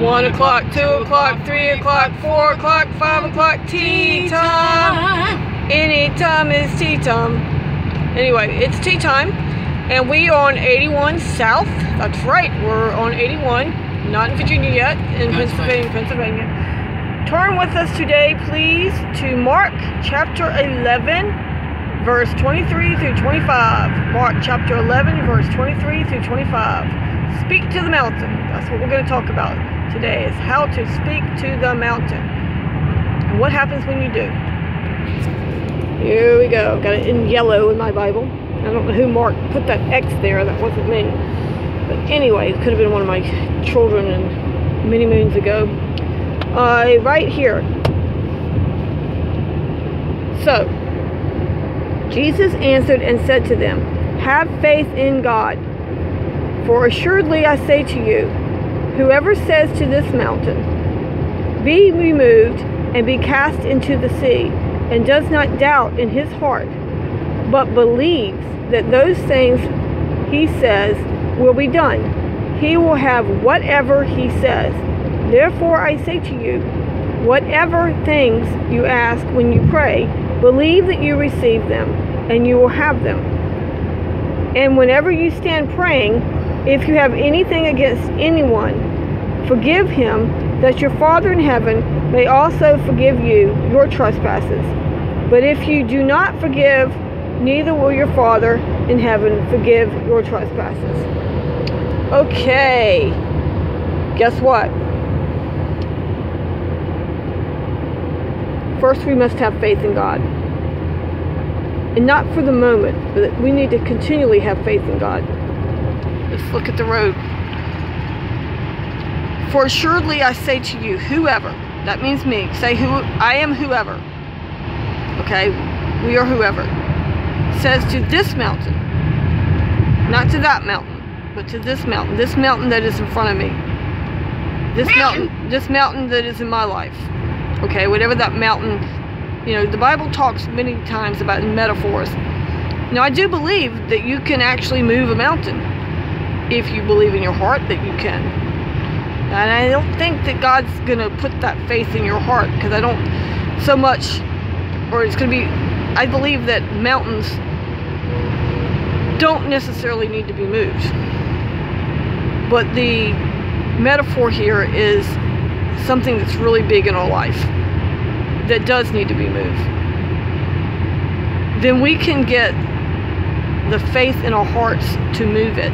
One o'clock, two o'clock, three o'clock, four o'clock, five o'clock, tea time. Any time is tea time. Anyway, it's tea time, and we are on 81 South. That's right, we're on 81, not in Virginia yet, in Pennsylvania, Pennsylvania. Turn with us today, please, to Mark chapter 11, verse 23 through 25. Mark chapter 11, verse 23 through 25. Speak to the mountain. That's what we're going to talk about today is how to speak to the mountain. And what happens when you do. Here we go. Got it in yellow in my Bible. I don't know who Mark put that X there. That wasn't me. But anyway, it could have been one of my children and many moons ago. Uh, right here. So, Jesus answered and said to them, Have faith in God. For assuredly I say to you, whoever says to this mountain, Be removed and be cast into the sea, and does not doubt in his heart, but believes that those things he says will be done, he will have whatever he says. Therefore I say to you, whatever things you ask when you pray, believe that you receive them, and you will have them. And whenever you stand praying, if you have anything against anyone, forgive him, that your Father in heaven may also forgive you your trespasses. But if you do not forgive, neither will your Father in heaven forgive your trespasses. Okay, guess what? First, we must have faith in God. And not for the moment, but we need to continually have faith in God. Let's look at the road. For assuredly I say to you, whoever, that means me, say who I am whoever. Okay, we are whoever. Says to this mountain, not to that mountain, but to this mountain, this mountain that is in front of me. This mountain, mountain this mountain that is in my life. Okay, whatever that mountain, you know, the Bible talks many times about metaphors. Now I do believe that you can actually move a mountain if you believe in your heart that you can. And I don't think that God's going to put that faith in your heart because I don't so much, or it's going to be, I believe that mountains don't necessarily need to be moved. But the metaphor here is something that's really big in our life that does need to be moved. Then we can get the faith in our hearts to move it.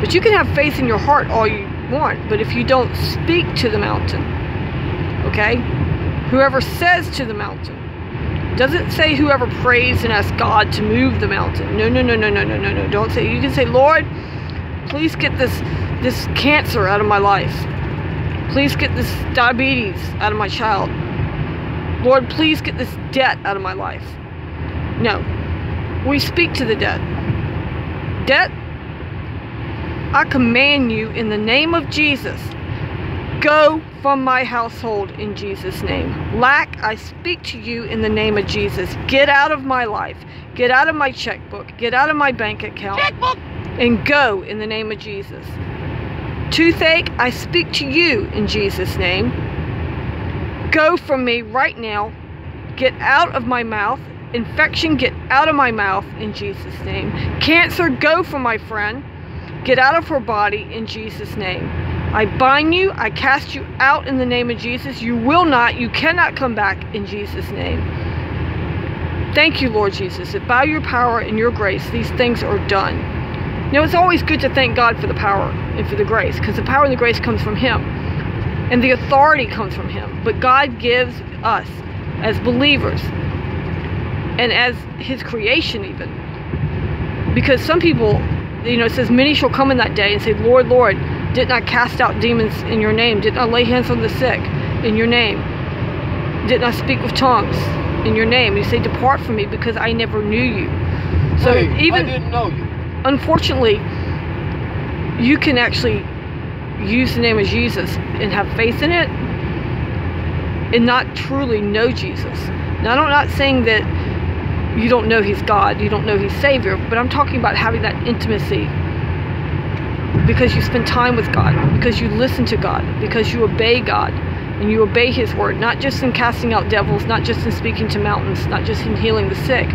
But you can have faith in your heart all you want, but if you don't speak to the mountain, okay? Whoever says to the mountain, doesn't say whoever prays and asks God to move the mountain. No, no, no, no, no, no, no, no. Don't say. You can say, Lord, please get this this cancer out of my life. Please get this diabetes out of my child. Lord, please get this debt out of my life. No. We speak to the debt. Debt, I command you in the name of Jesus, go from my household in Jesus' name. Lack, I speak to you in the name of Jesus. Get out of my life. Get out of my checkbook. Get out of my bank account. Checkbook. And go in the name of Jesus. Toothache, I speak to you in Jesus' name. Go from me right now. Get out of my mouth. Infection, get out of my mouth in Jesus' name. Cancer, go from my friend. Get out of her body in Jesus' name. I bind you. I cast you out in the name of Jesus. You will not, you cannot come back in Jesus' name. Thank you, Lord Jesus, by your power and your grace, these things are done. You know, it's always good to thank God for the power and for the grace, because the power and the grace comes from Him. And the authority comes from Him. But God gives us, as believers, and as His creation even. Because some people, you know, it says, Many shall come in that day and say, Lord, Lord, didn't I cast out demons in your name? Didn't I lay hands on the sick in your name? Didn't I speak with tongues in your name? And you say, Depart from me because I never knew you. So hey, even I didn't know you. unfortunately, you can actually use the name of Jesus and have faith in it and not truly know Jesus. Now, I'm not saying that you don't know He's God, you don't know He's Savior, but I'm talking about having that intimacy because you spend time with God, because you listen to God, because you obey God, and you obey His word, not just in casting out devils, not just in speaking to mountains, not just in healing the sick,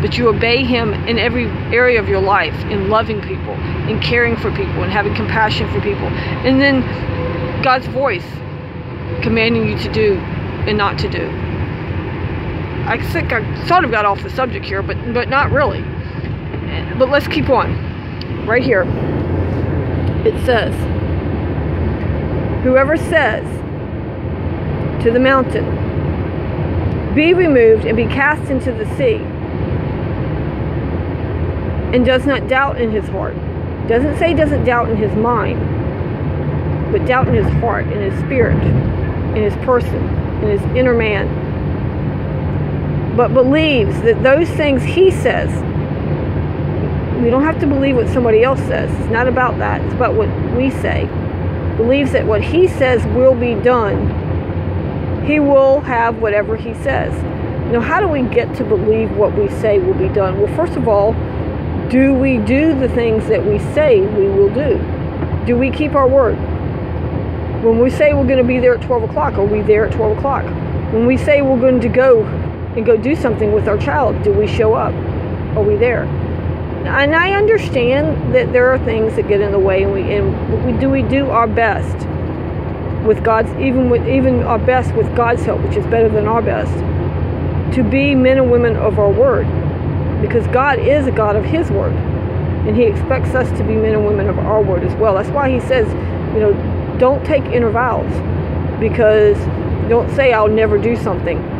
but you obey Him in every area of your life, in loving people, in caring for people, and having compassion for people. And then God's voice commanding you to do and not to do. I think I sort of got off the subject here, but but not really. But let's keep on. Right here. It says, Whoever says to the mountain, Be removed and be cast into the sea, and does not doubt in his heart. Doesn't say doesn't doubt in his mind, but doubt in his heart, in his spirit, in his person, in his inner man but believes that those things he says, we don't have to believe what somebody else says. It's not about that. It's about what we say. Believes that what he says will be done. He will have whatever he says. Now, how do we get to believe what we say will be done? Well, first of all, do we do the things that we say we will do? Do we keep our word? When we say we're going to be there at 12 o'clock, are we there at 12 o'clock? When we say we're going to go and go do something with our child, do we show up? Are we there? And I understand that there are things that get in the way, and we and we do we do our best with God's even with even our best with God's help, which is better than our best, to be men and women of our word, because God is a God of His word, and He expects us to be men and women of our word as well. That's why He says, you know, don't take inner vows, because don't say I'll never do something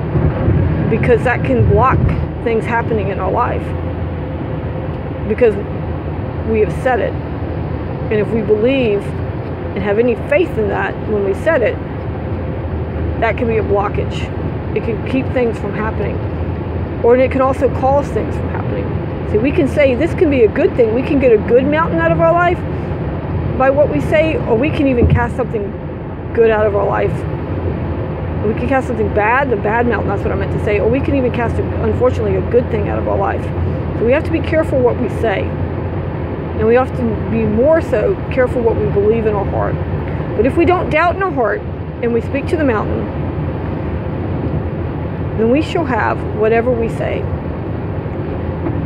because that can block things happening in our life because we have said it. And if we believe and have any faith in that when we said it, that can be a blockage. It can keep things from happening. Or it can also cause things from happening. See, we can say this can be a good thing. We can get a good mountain out of our life by what we say, or we can even cast something good out of our life we can cast something bad, the bad mountain, that's what I meant to say, or we can even cast, a, unfortunately, a good thing out of our life. So we have to be careful what we say. And we have to be more so careful what we believe in our heart. But if we don't doubt in our heart and we speak to the mountain, then we shall have whatever we say.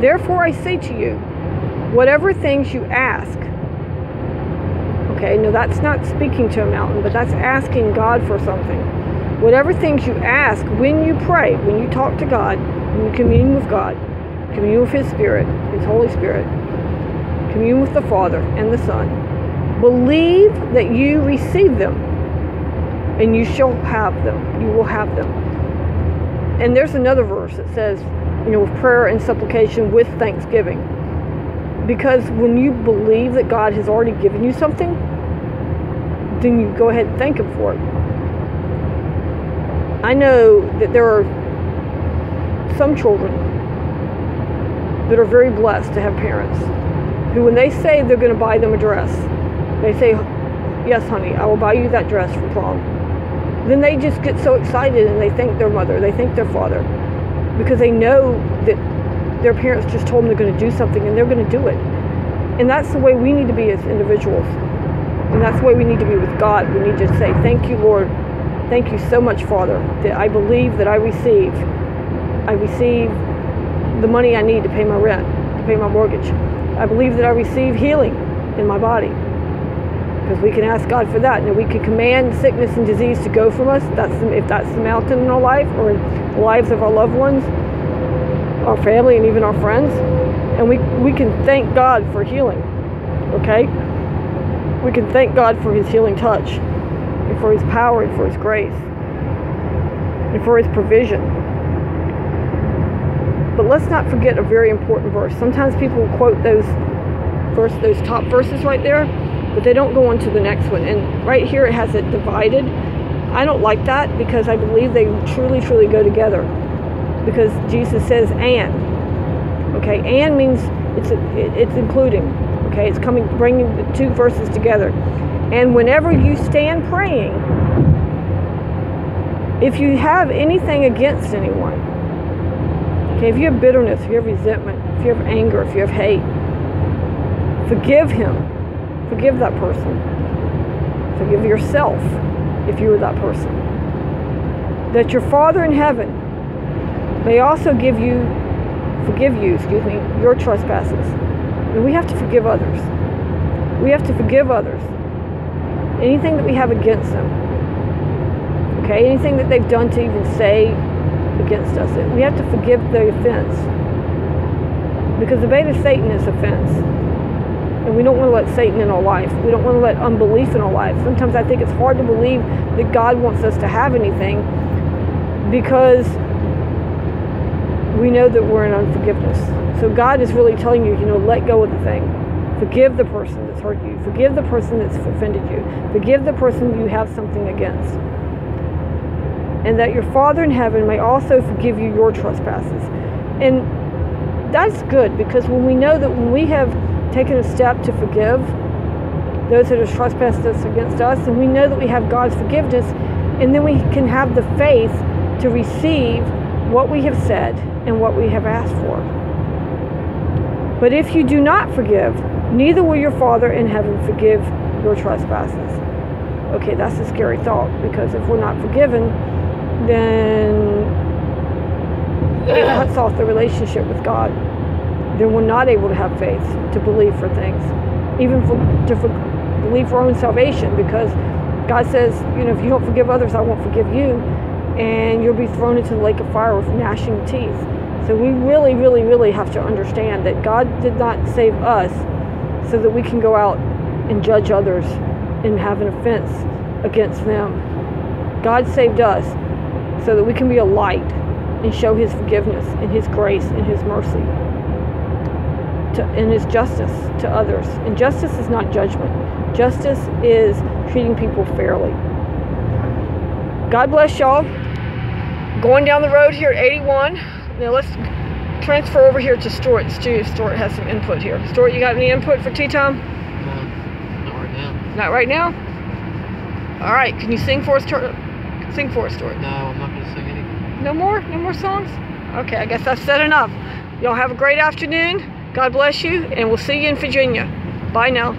Therefore, I say to you, whatever things you ask, okay, no, that's not speaking to a mountain, but that's asking God for something whatever things you ask when you pray, when you talk to God, when you commune with God, commune with His Spirit, His Holy Spirit, commune with the Father and the Son, believe that you receive them and you shall have them. You will have them. And there's another verse that says, you know, with prayer and supplication with thanksgiving. Because when you believe that God has already given you something, then you go ahead and thank Him for it. I know that there are some children that are very blessed to have parents who, when they say they're going to buy them a dress, they say, Yes, honey, I will buy you that dress for prom. Then they just get so excited and they thank their mother, they thank their father, because they know that their parents just told them they're going to do something and they're going to do it. And that's the way we need to be as individuals. And that's the way we need to be with God. We need to say, Thank you, Lord, Thank you so much, Father, that I believe that I receive. I receive the money I need to pay my rent, to pay my mortgage. I believe that I receive healing in my body. Because we can ask God for that. And we can command sickness and disease to go from us. That's the, if that's the mountain in our life or in the lives of our loved ones, our family, and even our friends. And we, we can thank God for healing. Okay? We can thank God for his healing touch and for His power and for His grace and for His provision. But let's not forget a very important verse. Sometimes people quote those verse, those top verses right there, but they don't go on to the next one. And right here it has it divided. I don't like that because I believe they truly, truly go together. Because Jesus says and. Okay, and means it's it's including. Okay, it's coming, bringing the two verses together. And whenever you stand praying, if you have anything against anyone, okay, if you have bitterness, if you have resentment, if you have anger, if you have hate, forgive him. Forgive that person. Forgive yourself if you were that person. That your Father in heaven may also give you, forgive you, excuse me, your trespasses. And we have to forgive others. We have to forgive others. Anything that we have against them. Okay, anything that they've done to even say against us. We have to forgive the offense. Because the bait of Satan is offense. And we don't want to let Satan in our life. We don't want to let unbelief in our life. Sometimes I think it's hard to believe that God wants us to have anything because we know that we're in unforgiveness. So God is really telling you, you know, let go of the thing. Forgive the person that's hurt you. Forgive the person that's offended you. Forgive the person you have something against. And that your Father in heaven may also forgive you your trespasses. And that's good because when we know that when we have taken a step to forgive those that have trespassed us against us, and we know that we have God's forgiveness, and then we can have the faith to receive what we have said and what we have asked for. But if you do not forgive, neither will your Father in heaven forgive your trespasses. Okay, that's a scary thought because if we're not forgiven, then it cuts off the relationship with God. Then we're not able to have faith to believe for things, even for, to for, believe for our own salvation because God says, you know, if you don't forgive others, I won't forgive you. And you'll be thrown into the lake of fire with gnashing teeth. So we really, really, really have to understand that God did not save us so that we can go out and judge others and have an offense against them. God saved us so that we can be a light and show His forgiveness and His grace and His mercy to, and His justice to others. And justice is not judgment, justice is treating people fairly. God bless y'all. Going down the road here at 81. Now let's transfer over here to Stuart. Stu, Stuart has some input here. Stuart, you got any input for tea time? No, not right now. Not right now? All right, can you sing for us, Stuart? Sing for us, Stuart. No, I'm not going to sing anything. No more? No more songs? Okay, I guess I've said enough. Y'all have a great afternoon. God bless you, and we'll see you in Virginia. Bye now.